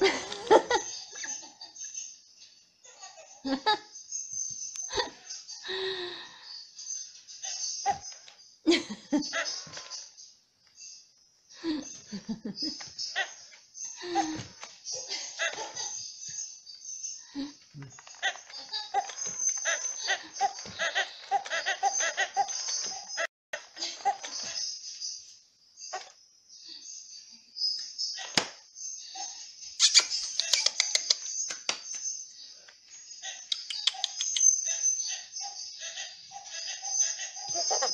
Ha ha ha.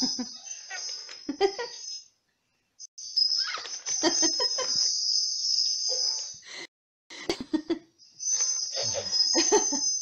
Ha ha ha.